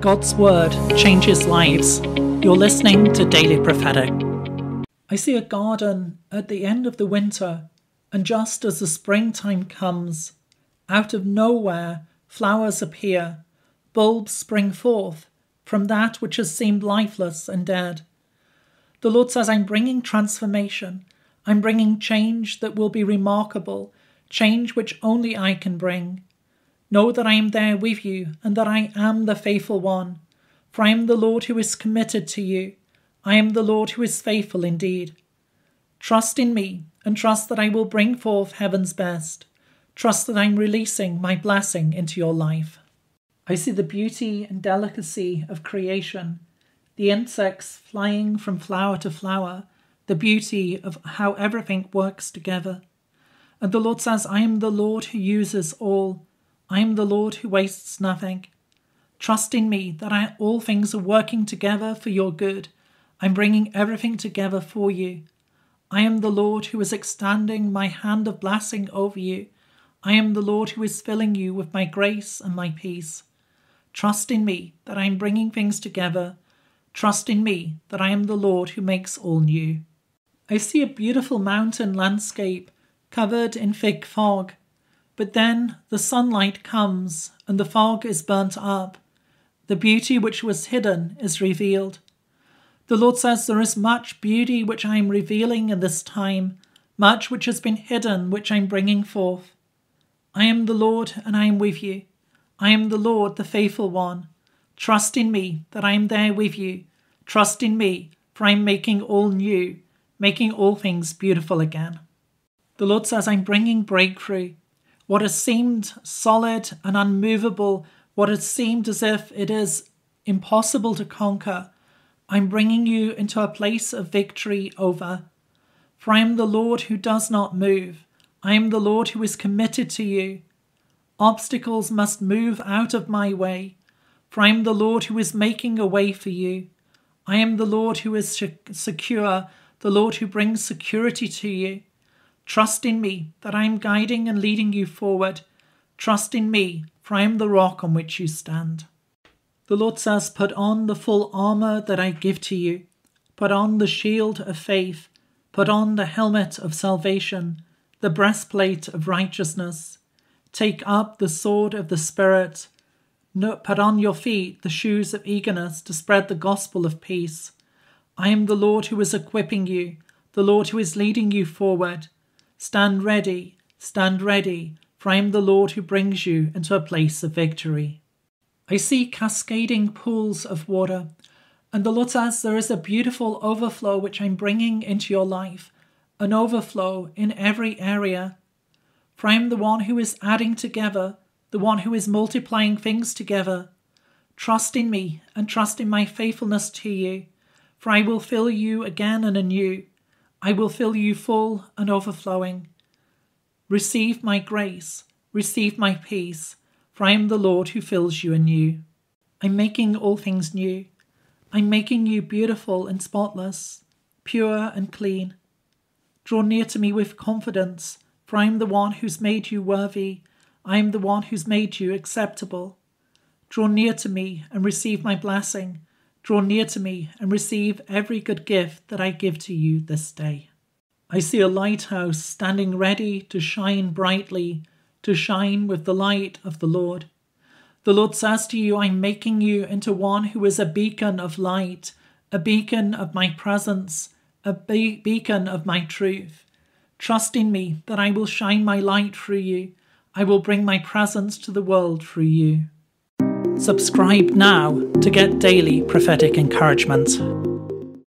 God's Word changes lives. You're listening to Daily Prophetic. I see a garden at the end of the winter, and just as the springtime comes, out of nowhere flowers appear, bulbs spring forth from that which has seemed lifeless and dead. The Lord says, I'm bringing transformation. I'm bringing change that will be remarkable, change which only I can bring. Know that I am there with you, and that I am the faithful one. For I am the Lord who is committed to you. I am the Lord who is faithful indeed. Trust in me, and trust that I will bring forth heaven's best. Trust that I'm releasing my blessing into your life. I see the beauty and delicacy of creation, the insects flying from flower to flower, the beauty of how everything works together. And the Lord says, I am the Lord who uses all I am the Lord who wastes nothing. Trust in me that I, all things are working together for your good. I'm bringing everything together for you. I am the Lord who is extending my hand of blessing over you. I am the Lord who is filling you with my grace and my peace. Trust in me that I am bringing things together. Trust in me that I am the Lord who makes all new. I see a beautiful mountain landscape covered in thick fog. But then the sunlight comes and the fog is burnt up. The beauty which was hidden is revealed. The Lord says, There is much beauty which I am revealing in this time, much which has been hidden which I am bringing forth. I am the Lord and I am with you. I am the Lord, the faithful one. Trust in me that I am there with you. Trust in me, for I am making all new, making all things beautiful again. The Lord says, I'm bringing breakthrough. What has seemed solid and unmovable, what has seemed as if it is impossible to conquer, I'm bringing you into a place of victory over. For I am the Lord who does not move. I am the Lord who is committed to you. Obstacles must move out of my way, for I am the Lord who is making a way for you. I am the Lord who is secure, the Lord who brings security to you. Trust in me that I am guiding and leading you forward. Trust in me, for I am the rock on which you stand. The Lord says, Put on the full armour that I give to you. Put on the shield of faith. Put on the helmet of salvation, the breastplate of righteousness. Take up the sword of the Spirit. Put on your feet the shoes of eagerness to spread the gospel of peace. I am the Lord who is equipping you, the Lord who is leading you forward. Stand ready, stand ready, for I am the Lord who brings you into a place of victory. I see cascading pools of water, and the Lord says there is a beautiful overflow which I'm bringing into your life, an overflow in every area. For I am the one who is adding together, the one who is multiplying things together. Trust in me and trust in my faithfulness to you, for I will fill you again and anew I will fill you full and overflowing. Receive my grace, receive my peace, for I am the Lord who fills you anew. I'm making all things new. I'm making you beautiful and spotless, pure and clean. Draw near to me with confidence, for I am the one who's made you worthy. I am the one who's made you acceptable. Draw near to me and receive my blessing, Draw near to me and receive every good gift that I give to you this day. I see a lighthouse standing ready to shine brightly, to shine with the light of the Lord. The Lord says to you, I'm making you into one who is a beacon of light, a beacon of my presence, a be- beacon of my truth. Trust in me that I will shine my light through you. I will bring my presence to the world through you. Subscribe now to get daily prophetic encouragement.